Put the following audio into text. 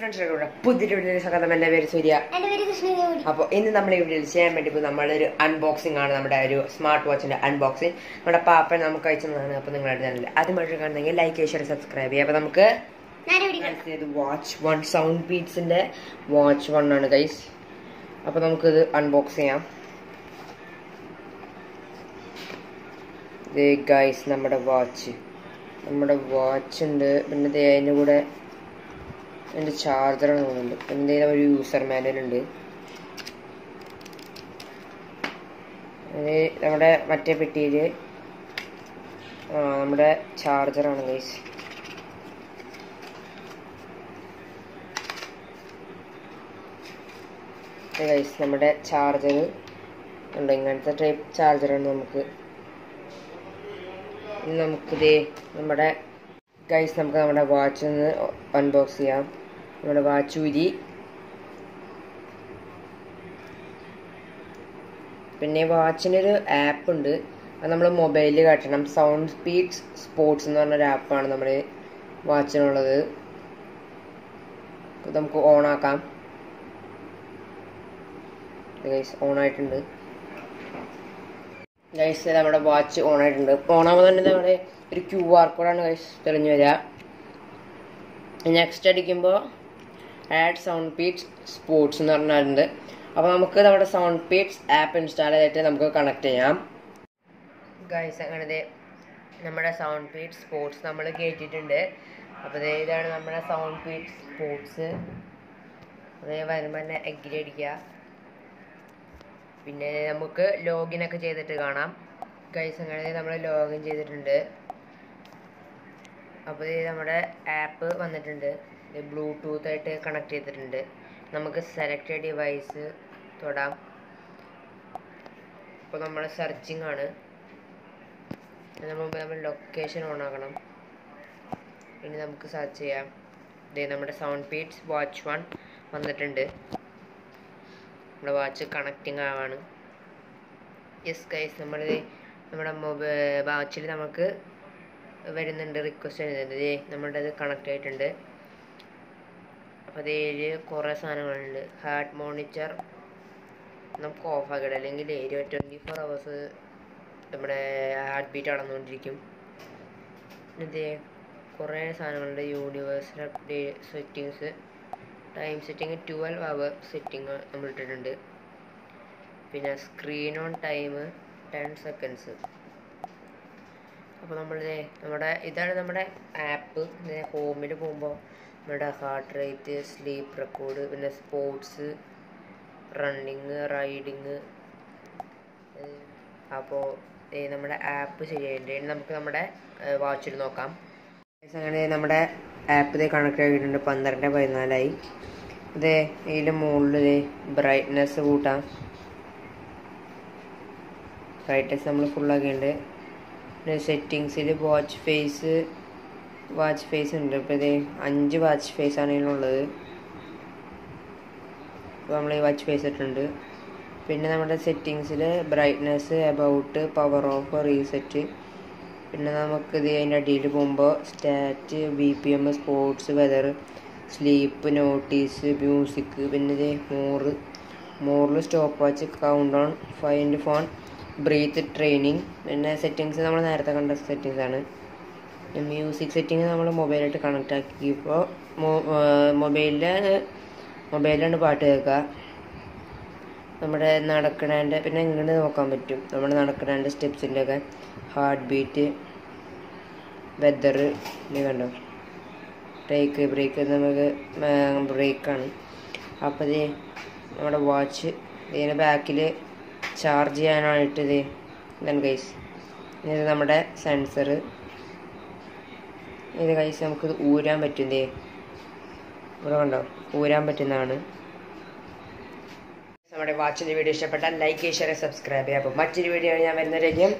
സ്വാഗതം. പേര് സൂര്യ. അപ്പോൾ ഇന്ന് നമ്മൾ ഈ വീഡിയോയിൽ ചെയ്യാൻ വേണ്ടി നമ്മളൊരു അൺബോക്സിംഗ് ആണ് നമ്മുടെ ഒരു സ്മാർട്ട് വാച്ചിന്റെ അൺബോക്സിംഗ് നമ്മുടെ പാപ്പൻ നമുക്ക് അയച്ചതാണ് അപ്പോൾ നിങ്ങളുടെ ചാനൽ ആദ്യമായിട്ട് കാണുന്നെങ്കിൽ ലൈക്ക് ഷെയർ സബ്സ്ക്രൈബ് ചെയ്യുക. അപ്പോൾ നമുക്ക് ഇവിടെ വാച്ച് വൺ സൗണ്ട് ബീറ്റ്സിന്റെ വാച്ച് വൺ ആണ് ഗൈസ് അപ്പോൾ ഇത് അൺബോക്സ് ചെയ്യാം. ഗൈസ് നമ്മുടെ വാച്ച് നമ്മുടെ വാച്ച് ഉണ്ട്. പിന്നെ ദേ അതിന്റെ കൂടെ എന്റെ ചാർജറാണ് തോന്നുന്നുണ്ട്. എന്തെങ്കിലും ഒരു യൂസർ മാനുവൽ ഉണ്ട്. നമ്മുടെ മറ്റേ പെട്ടിയിൽ നമ്മുടെ ചാർജറാണ് ഗൈസ് ഗൈസ് നമ്മുടെ ചാർജർ ഉണ്ട്. ഇങ്ങനത്തെ ടൈപ്പ് ചാർജറാണ് നമുക്ക്. നമുക്കിത് നമ്മുടെ ഗൈസ് നമുക്ക് നമ്മുടെ വാച്ച് ഒന്ന് അൺബോക്സ് ചെയ്യാം. നമ്മുടെ വാച്ചൂരി. പിന്നെ വാച്ചിനൊരു ആപ്പ് ഉണ്ട് അത് നമ്മൾ മൊബൈലിൽ കാട്ടണം. സൗണ്ട് സ്പീഡ് സ്പോർട്സ് എന്ന് പറഞ്ഞൊരു ആപ്പാണ് നമ്മുടെ വാച്ചിനുള്ളത്. നമുക്ക് ഗൈസ് ഓൺ ആയിട്ടുണ്ട്. ഗൈസ് നമ്മുടെ വാച്ച് ഓൺ ആയിട്ടുണ്ട്. ഓൺ ആകുമ്പോൾ തന്നെ നമ്മുടെ ഒരു ക്യു ആർ കോഡാണ് ഗൈസ് തെളിഞ്ഞു വരിക. നെക്സ്റ്റ് അടിക്കുമ്പോൾ ആഡ് സൗണ്ട് പീച്ച് സ്പോർട്സ് എന്ന് പറഞ്ഞിട്ടുണ്ട് അപ്പോൾ നമുക്ക് നമ്മുടെ സൗണ്ട് പീച്ച് ആപ്പ് ഇൻസ്റ്റാൾ ചെയ്തിട്ട് നമുക്ക് കണക്ട് ചെയ്യാം. ഗൈസ് അങ്ങനെ നമ്മുടെ സൗണ്ട് പീറ്റ് സ്പോർട്സ് നമ്മൾ കയറ്റിയിട്ടുണ്ട് അപ്പോൾ ഇതാണ് നമ്മുടെ സൗണ്ട് പീറ്റ് സ്പോർട്സ് അതേ വരുമ്പോൾ തന്നെ എഗ്രി അടിക്കുക. പിന്നെ നമുക്ക് ലോഗിൻ ഒക്കെ ചെയ്തിട്ട് കാണാം. ഗൈസ് അങ്ങനെ നമ്മൾ ലോഗിൻ ചെയ്തിട്ടുണ്ട്. അപ്പോൾ നമ്മുടെ ആപ്പ് വന്നിട്ടുണ്ട്. ഇത് ബ്ലൂടൂത്ത് ആയിട്ട് കണക്ട് ചെയ്തിട്ടുണ്ട്. നമുക്ക് സെലക്ട് ഡിവൈസ് തൊടാം. ഇപ്പോൾ നമ്മൾ സെർച്ചിങ് ആണ്. അതിന് മുമ്പ് നമ്മൾ ലൊക്കേഷൻ ഓൺ ആക്കണം. ഇനി നമുക്ക് സെർച്ച് ചെയ്യാം. ദേ നമ്മുടെ സൗണ്ട് പീറ്റ്സ് വാച്ച് വൺ വന്നിട്ടുണ്ട്. നമ്മുടെ വാച്ച് കണക്റ്റിംഗ് ആവാണ് യെസ് ഗൈസ് നമ്മൾ നമ്മുടെ മൊബൈൽ വാച്ചിൽ നമുക്ക് വരുന്നുണ്ട് റിക്വസ്റ്റ് വരുന്നുണ്ട്. നമ്മുടെ അത് കണക്റ്റ് ആയിട്ടുണ്ട്. അതിൽ കുറേ സാധനങ്ങളുണ്ട്. ഹാർട്ട് മോണിറ്റർ നമുക്ക് ഓഫ് ആക്കിയിട അല്ലെങ്കിൽ ട്വന്റി ഫോർ അവേഴ്സ് നമ്മുടെ ഹാർട്ട് ബീറ്റ് അടന്നുകൊണ്ടിരിക്കും ഇത് കുറേ സാധനങ്ങളുണ്ട്. Universal update settings time setting twelve hour setting നമ്മൾ ഇട്ടിട്ടുണ്ട്. പിന്നെ screen on time ten seconds അപ്പോൾ നമ്മളിതേ നമ്മുടെ ഇതാണ് നമ്മുടെ ആപ്പ് ഹോമിൽ പോകുമ്പോൾ നമ്മുടെ ഹാർട്ട് റേറ്റ് സ്ലീപ്പ് റെക്കോർഡ് പിന്നെ സ്പോർട്സ് റണ്ണിങ് റൈഡിങ് അപ്പോൾ നമ്മുടെ ആപ്പ് ചെയ്യേണ്ടി നമുക്ക് നമ്മുടെ വാച്ചിൽ നോക്കാം. അങ്ങനെ നമ്മുടെ ആപ്പ് ഇത് കണക്ട് ആക്കിയിട്ടുണ്ട് പന്ത്രണ്ട് പതിനാലായി. ഇത് ഇതിന്റെ മുകളിൽ ബ്രൈറ്റ്നെസ് കൂട്ടാം. ബ്രൈറ്റ്നെസ് നമ്മൾ ഫുള്ളാക്കിയിട്ടുണ്ട് പിന്നെ സെറ്റിങ്സിൽ വാച്ച് ഫേസ് വാച്ച് ഫേസ് ഉണ്ട്. ഇപ്പോൾ ഇത് അഞ്ച് വാച്ച് ഫേസ് ആണ് ഇതിനുള്ളത് നമ്മൾ ഈ വാച്ച് ഫേസ് ഇട്ടിട്ടുണ്ട്. പിന്നെ നമ്മുടെ സെറ്റിങ്സിൽ brightness about power off reset പിന്നെ നമുക്ക് ഇത് അതിന്റെ അടിയിൽ പോകുമ്പോൾ stat B P M sports weather sleep notice music പിന്നെ ഇത് more മോറിൽ stopwatch count on find phone breath training പിന്നെ സെറ്റിങ്സ് നമ്മൾ നേരത്തെ കണ്ട സെറ്റിങ്സ് ആണ്. മ്യൂസിക് സെറ്റിംഗ് നമ്മൾ മൊബൈലായിട്ട് കണക്ട് ആക്കിയപ്പോൾ മൊബൈലിൽ മൊബൈലിലാണ് പാട്ട് കേൾക്കുക നമ്മുടെ നടക്കണേന്റെ പിന്നെ ഇങ്ങനെ നോക്കാൻ പറ്റും. നമ്മുടെ നടക്കണേന്റെ സ്റ്റെപ്സിന്റെ ഒക്കെ ഹാർട്ട് ബീറ്റ് വെതർ ഇത് കണ്ടോ ബ്രേക്ക് ബ്രേക്ക് നമുക്ക് ബ്രേക്കാണ് അപ്പോൾ ഇത് നമ്മുടെ വാച്ച് ഇതിന്റെ ബാക്കിൽ ചാർജ് ചെയ്യാനായിട്ട് ഇത് ഇതാണ് ഗൈസ് ഇത് നമ്മുടെ സെൻസർ ഇത് കഴിച്ച് നമുക്ക് ഊരാൻ പറ്റുന്നേ? ഉറവുണ്ടോ കണ്ടോ? ഊരാൻ പറ്റുന്നതാണ്. നമ്മുടെ വാച്ചിന്റെ വീഡിയോ ഇഷ്ടപ്പെട്ടാൽ ലൈക്ക് ഷെയർ സബ്സ്ക്രൈബ് ചെയ്യുക അപ്പോൾ മറ്റൊരു വീഡിയോ ഞാൻ വരുന്നവരേക്കും